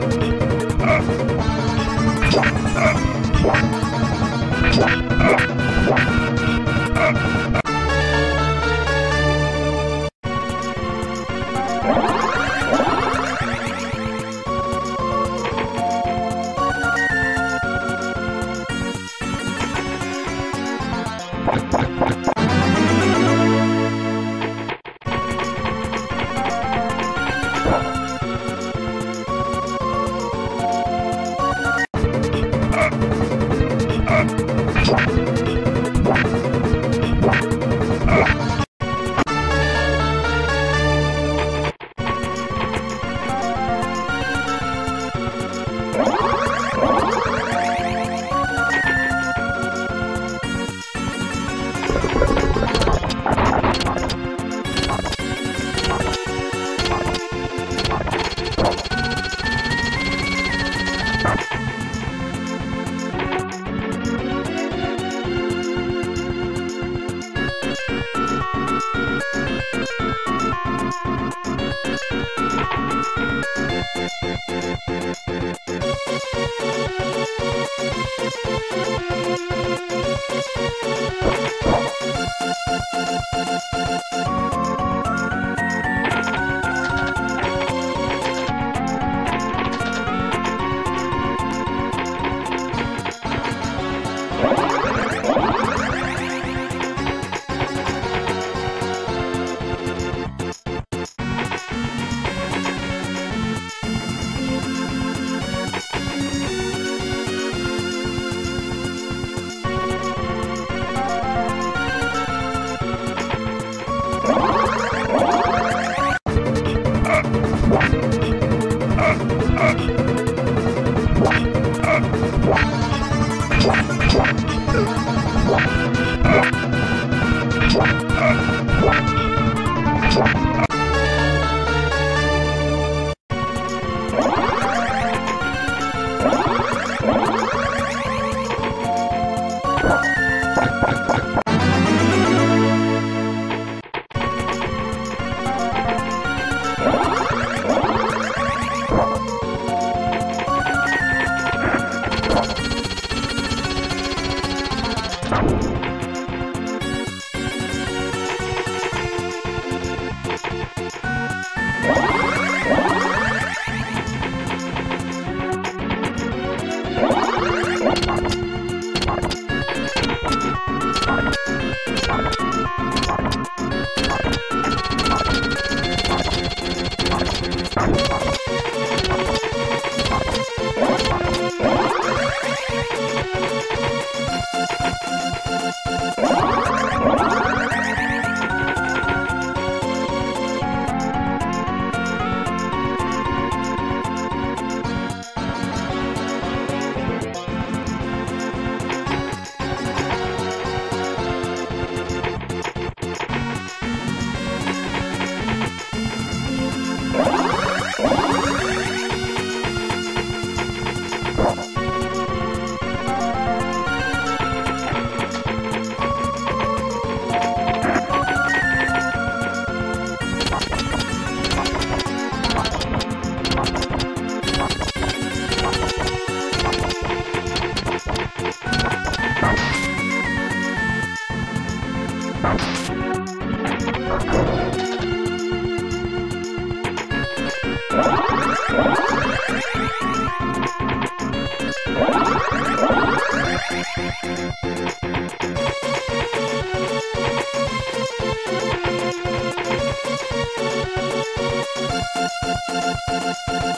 Yeah. What? You